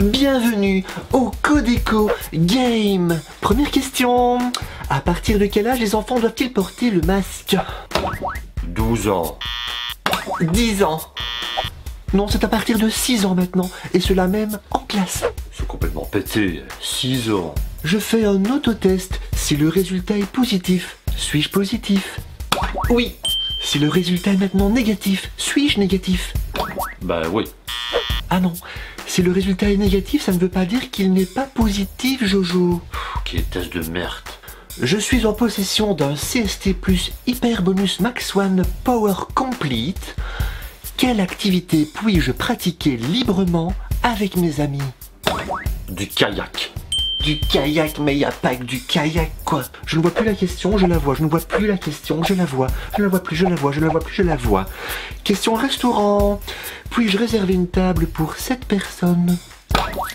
bienvenue au Codeco Game. Première question, à partir de quel âge les enfants doivent-ils porter le masque? 12 ans. 10 ans. Non, c'est à partir de 6 ans maintenant, et cela même en classe. C'est complètement pété. 6 ans. Je fais un autotest. Si le résultat est positif, suis-je positif? Oui. Si le résultat est maintenant négatif, suis-je négatif? Bah oui. Ah non. Si le résultat est négatif, ça ne veut pas dire qu'il n'est pas positif, Jojo. Qui test de merde. Je suis en possession d'un CST Plus Hyper Bonus Max One Power Complete. Quelle activité puis-je pratiquer librement avec mes amis? Du kayak. Du kayak, mais il a pas que du kayak, quoi. Je ne vois plus la question, je la vois. Je ne vois plus la question, je la vois. Je la vois plus, je la vois, je la vois plus, je la vois. Question restaurant. Puis-je réserver une table pour 7 personnes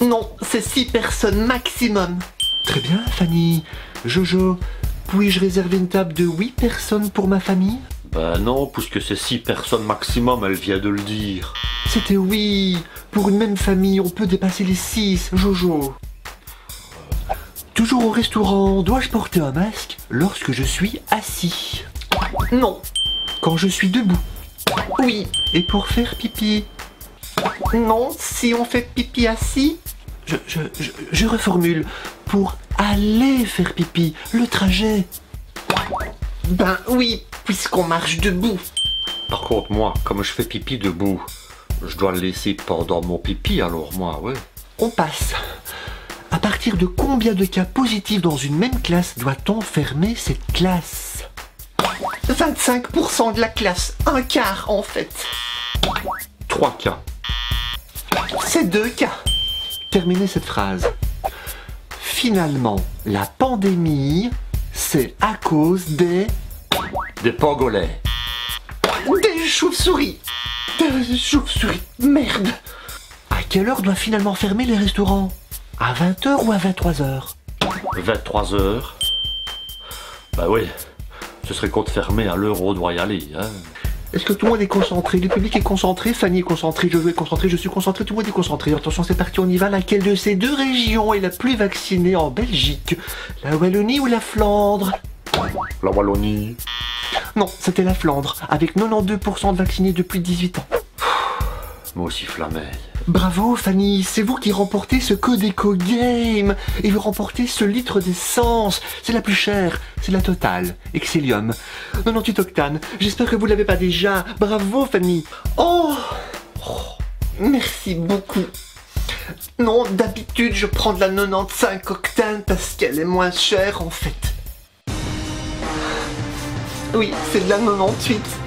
Non, c'est 6 personnes maximum. Très bien, Fanny. Jojo, puis-je réserver une table de 8 personnes pour ma famille Bah non, puisque c'est 6 personnes maximum, elle vient de le dire. C'était oui. Pour une même famille, on peut dépasser les 6, Jojo. Toujours au restaurant, dois-je porter un masque lorsque je suis assis Non. Quand je suis debout Oui. Et pour faire pipi Non, si on fait pipi assis je, je, je, je reformule. Pour aller faire pipi, le trajet. Ben oui, puisqu'on marche debout. Par contre, moi, comme je fais pipi debout, je dois le laisser pendant mon pipi, alors moi, ouais. On passe. À partir de combien de cas positifs dans une même classe doit-on fermer cette classe? 25% de la classe, un quart en fait. 3 cas. C'est deux cas. Terminez cette phrase. Finalement, la pandémie, c'est à cause des... Des pangolais. Des chauves-souris. Des chauves-souris. Merde. À quelle heure doit finalement fermer les restaurants? À 20h ou à 23h 23 heures. Bah oui, ce serait compte fermé à où on doit y aller, hein. Est-ce que tout le monde est concentré? Le public est concentré? Fanny est concentrée, Jojo est concentré, je suis concentré, tout le monde est concentré. Attention, c'est parti, on y va. Laquelle de ces deux régions est la plus vaccinée en Belgique? La Wallonie ou la Flandre? La Wallonie. Non, c'était la Flandre, avec 92% de vaccinés depuis 18 ans. Moi aussi, Flameille. Bravo Fanny, c'est vous qui remportez ce Codeco Game et vous remportez ce litre d'essence. C'est la plus chère, c'est la totale, Excellium. 98 octanes, j'espère que vous l'avez pas déjà. Bravo Fanny. Oh, Oh, Merci beaucoup. Non, d'habitude je prends de la 95 octanes parce qu'elle est moins chère en fait. Oui, c'est de la 98.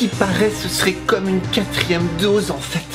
Qui paraît, ce serait comme une quatrième dose en fait.